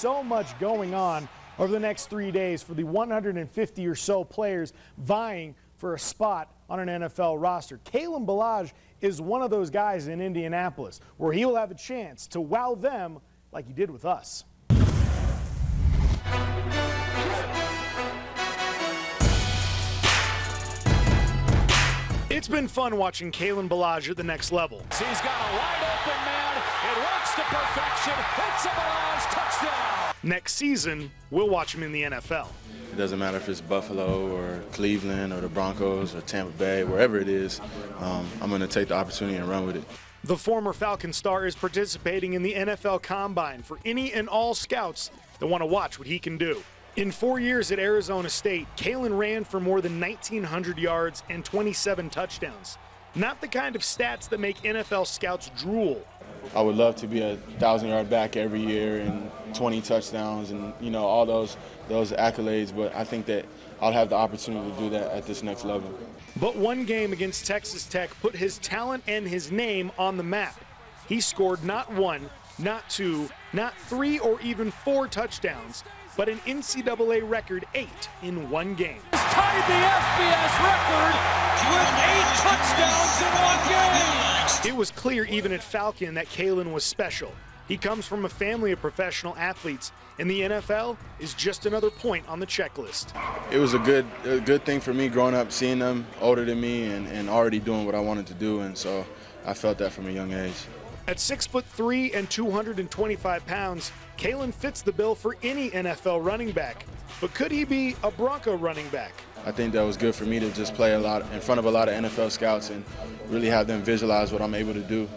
so much going on over the next three days for the 150 or so players vying for a spot on an NFL roster. Kalen Ballage is one of those guys in Indianapolis where he will have a chance to wow them like he did with us. It's been fun watching Kalen Ballage at the next level. He's got a wide open man. It works to perfection. It's a Ballage touchdown. Next season, we'll watch him in the NFL. It doesn't matter if it's Buffalo or Cleveland or the Broncos or Tampa Bay, wherever it is, um, I'm going to take the opportunity and run with it. The former Falcon star is participating in the NFL Combine for any and all scouts that want to watch what he can do. In four years at Arizona State, Kalen ran for more than 1,900 yards and 27 touchdowns. Not the kind of stats that make NFL scouts drool. I would love to be a thousand yard back every year and 20 touchdowns and you know all those those accolades, but I think that I'll have the opportunity to do that at this next level. But one game against Texas Tech put his talent and his name on the map. He scored not one, not two, not three, or even four touchdowns, but an NCAA record eight in one game. He's Tied the FBS record with eight touchdowns in one game. It was clear even at Falcon that Kalen was special. He comes from a family of professional athletes, and the NFL is just another point on the checklist. It was a good a good thing for me growing up, seeing them older than me and, and already doing what I wanted to do, and so I felt that from a young age. At six foot three and 225 pounds, Kalen fits the bill for any NFL running back. But could he be a Bronco running back? I think that was good for me to just play a lot in front of a lot of NFL scouts and really have them visualize what I'm able to do.